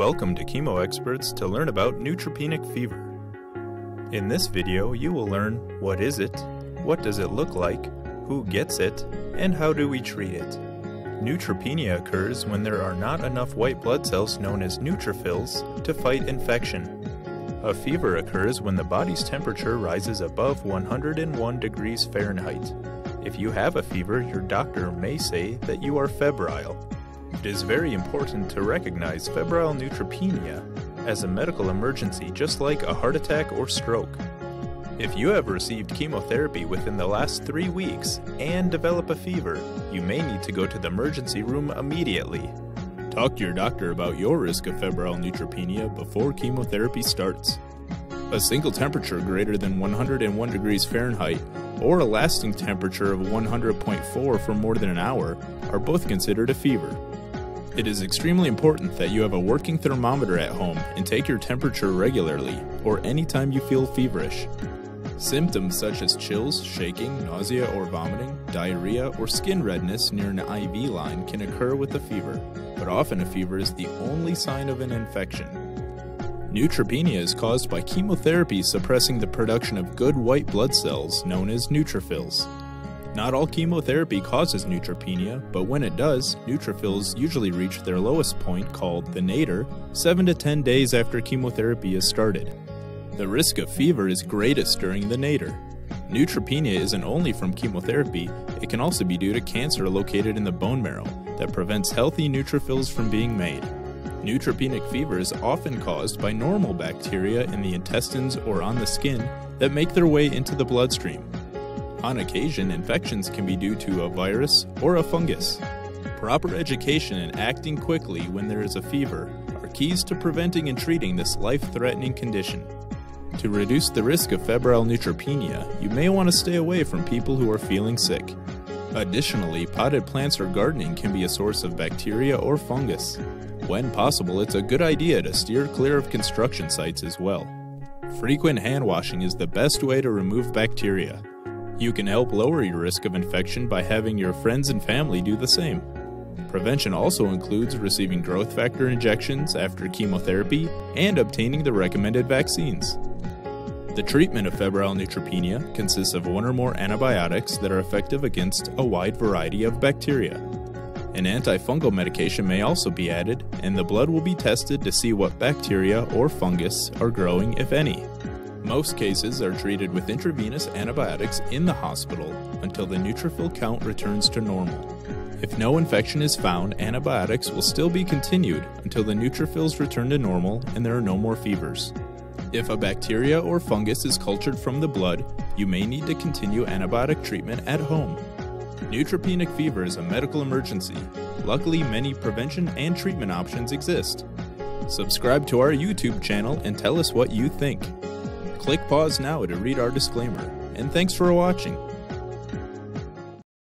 Welcome to Chemo Experts to learn about neutropenic fever. In this video, you will learn what is it, what does it look like, who gets it, and how do we treat it. Neutropenia occurs when there are not enough white blood cells known as neutrophils to fight infection. A fever occurs when the body's temperature rises above 101 degrees Fahrenheit. If you have a fever, your doctor may say that you are febrile. It is very important to recognize febrile neutropenia as a medical emergency just like a heart attack or stroke. If you have received chemotherapy within the last three weeks and develop a fever, you may need to go to the emergency room immediately. Talk to your doctor about your risk of febrile neutropenia before chemotherapy starts. A single temperature greater than 101 degrees Fahrenheit or a lasting temperature of 100.4 for more than an hour are both considered a fever. It is extremely important that you have a working thermometer at home and take your temperature regularly or anytime you feel feverish. Symptoms such as chills, shaking, nausea or vomiting, diarrhea, or skin redness near an IV line can occur with a fever, but often a fever is the only sign of an infection. Neutropenia is caused by chemotherapy suppressing the production of good white blood cells known as neutrophils. Not all chemotherapy causes neutropenia, but when it does, neutrophils usually reach their lowest point called the nadir 7 to 10 days after chemotherapy is started. The risk of fever is greatest during the nadir. Neutropenia isn't only from chemotherapy, it can also be due to cancer located in the bone marrow that prevents healthy neutrophils from being made. Neutropenic fever is often caused by normal bacteria in the intestines or on the skin that make their way into the bloodstream. On occasion, infections can be due to a virus or a fungus. Proper education and acting quickly when there is a fever are keys to preventing and treating this life threatening condition. To reduce the risk of febrile neutropenia, you may want to stay away from people who are feeling sick. Additionally, potted plants or gardening can be a source of bacteria or fungus. When possible, it's a good idea to steer clear of construction sites as well. Frequent hand washing is the best way to remove bacteria. You can help lower your risk of infection by having your friends and family do the same. Prevention also includes receiving growth factor injections after chemotherapy and obtaining the recommended vaccines. The treatment of febrile neutropenia consists of one or more antibiotics that are effective against a wide variety of bacteria. An antifungal medication may also be added, and the blood will be tested to see what bacteria or fungus are growing, if any. Most cases are treated with intravenous antibiotics in the hospital until the neutrophil count returns to normal. If no infection is found, antibiotics will still be continued until the neutrophils return to normal and there are no more fevers. If a bacteria or fungus is cultured from the blood, you may need to continue antibiotic treatment at home. Neutropenic fever is a medical emergency. Luckily, many prevention and treatment options exist. Subscribe to our YouTube channel and tell us what you think. Click pause now to read our disclaimer, and thanks for watching.